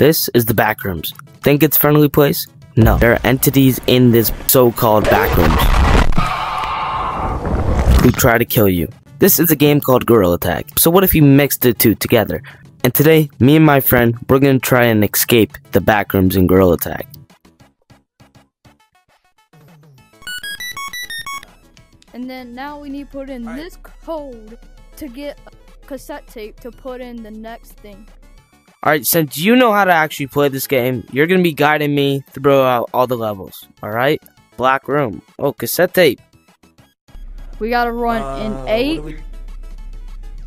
This is the backrooms. Think it's friendly place? No. There are entities in this so-called backrooms who try to kill you. This is a game called Gorilla Tag. So what if you mix the two together? And today, me and my friend, we're gonna try and escape the backrooms in Gorilla Tag. And then now we need to put in this code to get cassette tape to put in the next thing. Alright, since you know how to actually play this game, you're gonna be guiding me throughout all the levels. Alright? Black room. Oh, cassette tape. We gotta run Uh, in what 8, we-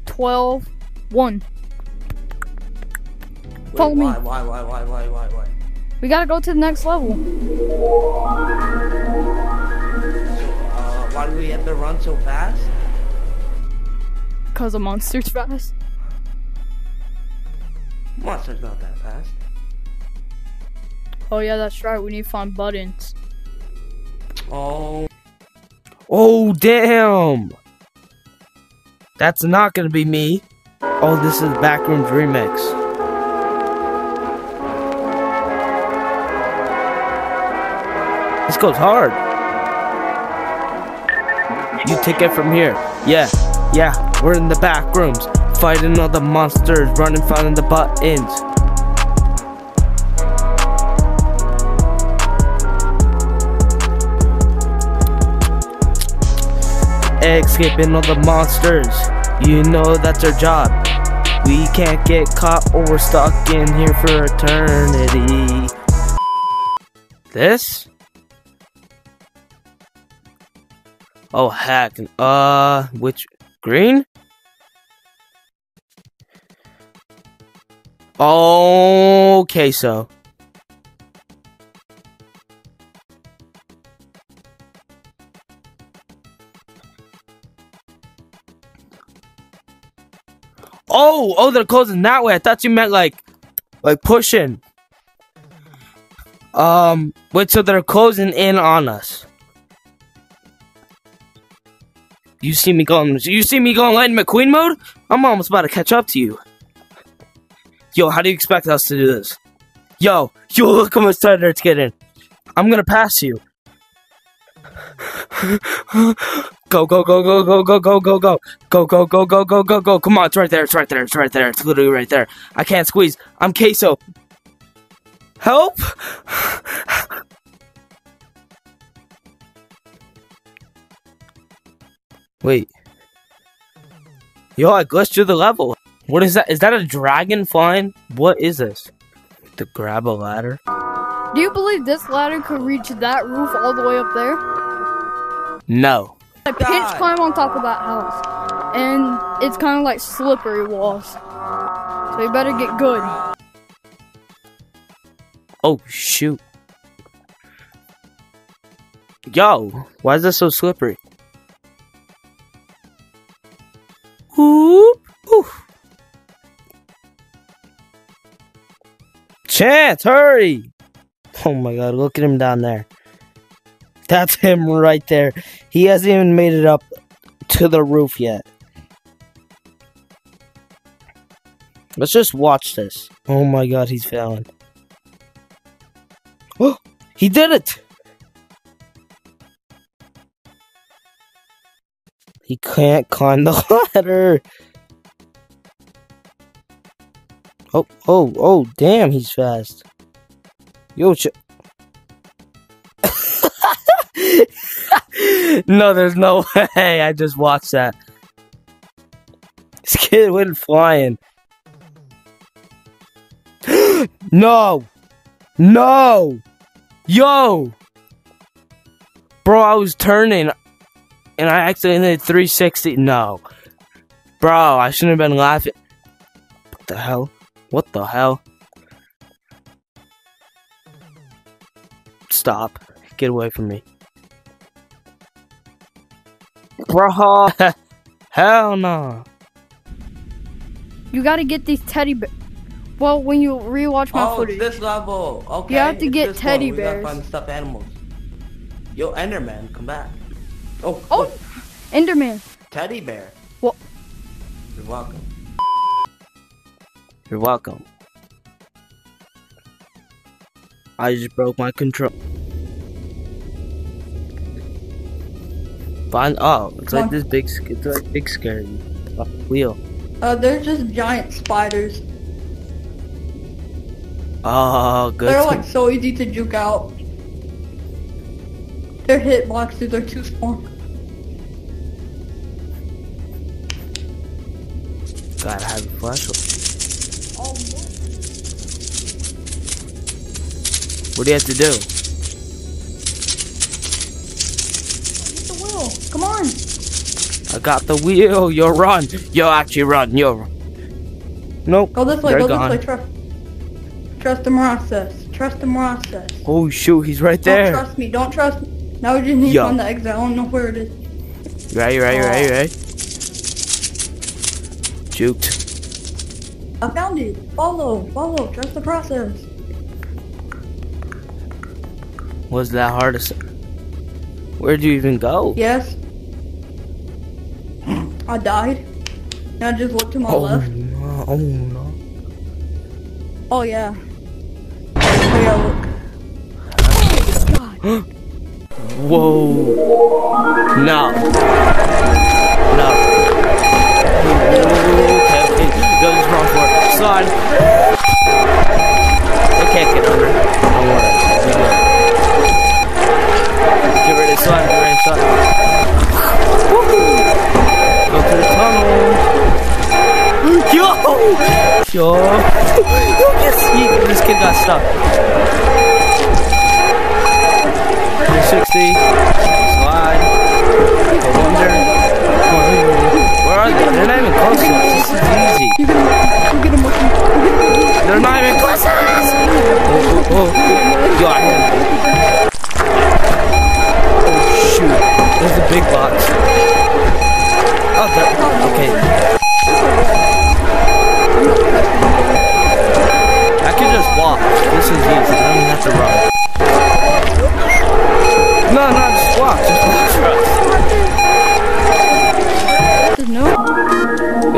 12, 1. wait, follow me. Why, why, why, why, why, why, why? We gotta go to the next level. Uh, why do we have to run so fast? Cause the monster's fast. Monster's not that fast. Oh yeah, that's right. We need to find buttons. Oh, Oh, damn! That's not gonna be me. Oh, this is Backrooms Remix. This goes hard. You take it from here. Yeah, yeah, we're in the back rooms. Fighting all the monsters, running, finding the buttons. escaping all the monsters. You know that's our job. We can't get caught or we're stuck in here for eternity. This? Oh heck. Uh which green? Okay, so. Oh, oh, they're closing that way. I thought you meant like, like pushing. Um, wait, so they're closing in on us. You see me going, you see me going Lightning McQueen mode? I'm almost about to catch up to you. Yo, how do you expect us to do this? Yo, yo, look how much tighter it's getting. I'm gonna pass you. go, go, go, go, go, go, go, go, go. Go, go, go, go, go, go, go. Come on, it's right there, it's right there, it's right there. It's literally right there. I can't squeeze. I'm queso. Help! Wait. Yo, I glitched through the level. What is that? Is that a dragon flying? What is this? To grab a ladder? Do you believe this ladder could reach that roof all the way up there? No. I pinch God. climb on top of that house. And it's kind of like slippery walls. So you better get good. Oh, shoot. Yo, why is this so slippery? Chance, hurry! Oh my god, look at him down there. That's him right there. He hasn't even made it up to the roof yet. Let's just watch this. Oh my god, he's failing. Oh, he did it! He can't climb the ladder. Oh, oh, oh, damn, he's fast. Yo, ch- No, there's no way. I just watched that. This kid went flying. no! No! Yo! Bro, I was turning and I accidentally did 360. No. Bro, I shouldn't have been laughing. What the hell? What the hell? Stop. Get away from me. Bro. hell no. You gotta get these teddy bears. Well, when you rewatch my oh, footage. it's this level. Okay. You have to it's get this teddy one. We gotta find stuffed animals. Yo, Enderman, come back. Oh, Oh, look, Enderman. teddy bear. What? You're welcome. You're welcome. I just broke my control. Find oh, it's like this big, it's like big scary wheel. Uh, they're just giant spiders. Oh, good. They're like so easy to juke out. Their hitboxes are too small. Gotta have a flashlight. What do you have to do? get the wheel. Come on. I got the wheel. Yo, run. Yo, actually run. Yo. Nope. Go this way. They're go gone. this way. Trust. Trust the process. Trust the process. Oh shoot, he's right Don't there. trust me. Don't trust me. Now we just need Yo. to find the exit. I don't know where it is. You Right, you right, you right, right. Oh. Juked. I found it. Follow. Follow. Trust the process. Was that hard? Where'd you even go? Yes. I died. And I just looked to my oh left. no! Oh no! Oh yeah. Oh yeah, look. Whoa! No! No! Okay. Go just run for it. Slide. They can't get under. Slide. To slide. Go to the tunnel. Yo! Yo! yes, this kid got stuck. 360. Slide. Go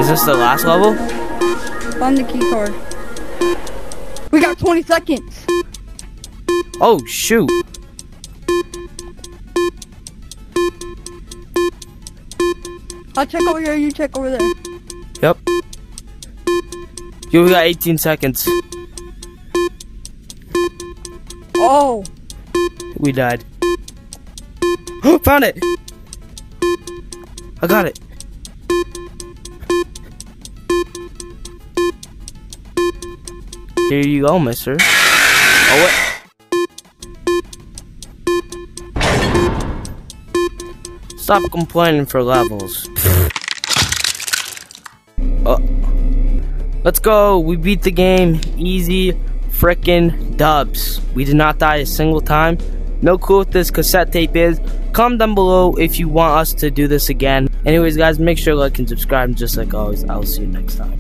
Is this the last level? Find the key card. We got 20 seconds. Oh, shoot. I'll check over here. You check over there. Yep. Yo, we got 18 seconds. Oh. We died. Found it! I got it. Here you go, mister. Oh, wait. Stop complaining for levels. Oh. Let's go. We beat the game. Easy frickin' dubs. We did not die a single time. No clue what this cassette tape is. Comment down below if you want us to do this again. Anyways, guys, make sure to like and subscribe. Just like always, I'll see you next time.